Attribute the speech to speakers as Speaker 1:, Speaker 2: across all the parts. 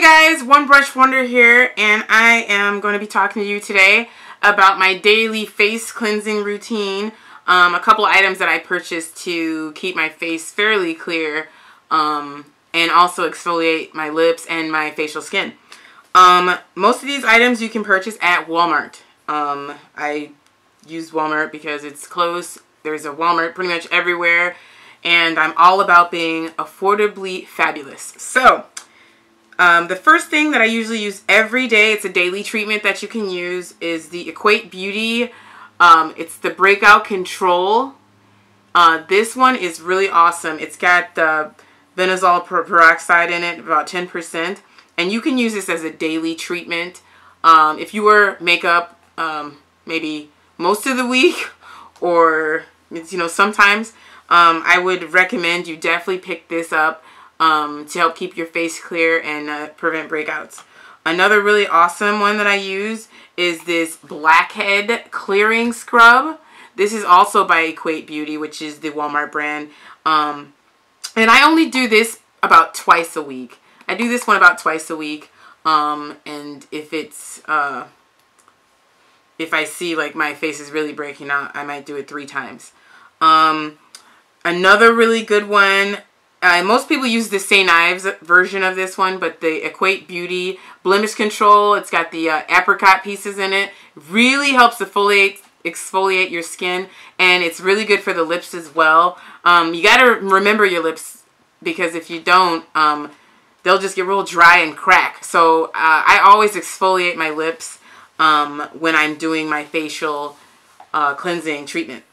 Speaker 1: guys, One Brush Wonder here, and I am going to be talking to you today about my daily face cleansing routine. Um, a couple items that I purchased to keep my face fairly clear um, and also exfoliate my lips and my facial skin. Um, most of these items you can purchase at Walmart. Um, I use Walmart because it's close. There's a Walmart pretty much everywhere, and I'm all about being affordably fabulous. So, um, the first thing that I usually use every day, it's a daily treatment that you can use, is the Equate Beauty. Um, it's the Breakout Control. Uh, this one is really awesome. It's got the benzoyl peroxide in it, about 10%. And you can use this as a daily treatment. Um, if you wear makeup um, maybe most of the week or, you know, sometimes, um, I would recommend you definitely pick this up um, to help keep your face clear and uh, prevent breakouts. Another really awesome one that I use is this Blackhead Clearing Scrub. This is also by Equate Beauty, which is the Walmart brand. Um, and I only do this about twice a week. I do this one about twice a week. Um, and if it's, uh, if I see like my face is really breaking out, I might do it three times. Um, another really good one uh, most people use the St. Ives version of this one, but the Equate Beauty Blemish Control, it's got the uh, apricot pieces in it. Really helps exfoliate, exfoliate your skin, and it's really good for the lips as well. Um, you got to remember your lips, because if you don't, um, they'll just get real dry and crack. So uh, I always exfoliate my lips um, when I'm doing my facial uh, cleansing treatment.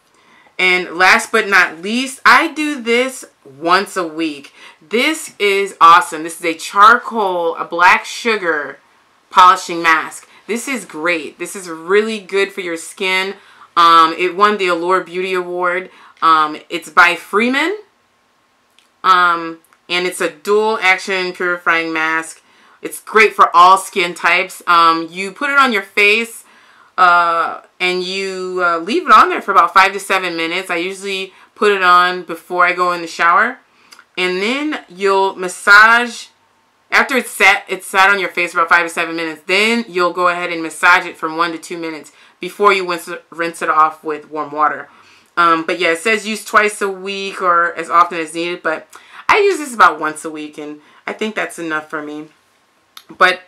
Speaker 1: And last but not least, I do this once a week. This is awesome. This is a charcoal, a black sugar polishing mask. This is great. This is really good for your skin. Um, it won the Allure Beauty Award. Um, it's by Freeman. Um, and it's a dual action purifying mask. It's great for all skin types. Um, you put it on your face uh, and you uh, leave it on there for about five to seven minutes. I usually put it on before I go in the shower. And then you'll massage, after it's set, it's sat on your face for about five to seven minutes, then you'll go ahead and massage it from one to two minutes before you rinse rinse it off with warm water. Um, but yeah, it says use twice a week or as often as needed, but I use this about once a week and I think that's enough for me. But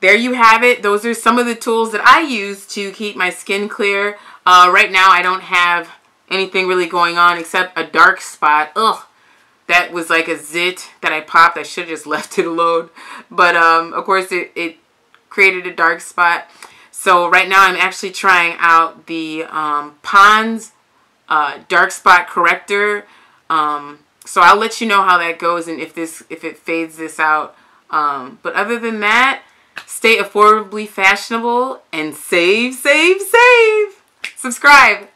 Speaker 1: there you have it. Those are some of the tools that I use to keep my skin clear. Uh, right now I don't have anything really going on except a dark spot. Ugh, that was like a zit that I popped. I should have just left it alone. But um, of course it, it created a dark spot. So right now I'm actually trying out the um, Pond's uh, Dark Spot Corrector. Um, so I'll let you know how that goes and if this if it fades this out. Um, but other than that, stay affordably fashionable and save, save, save. Subscribe.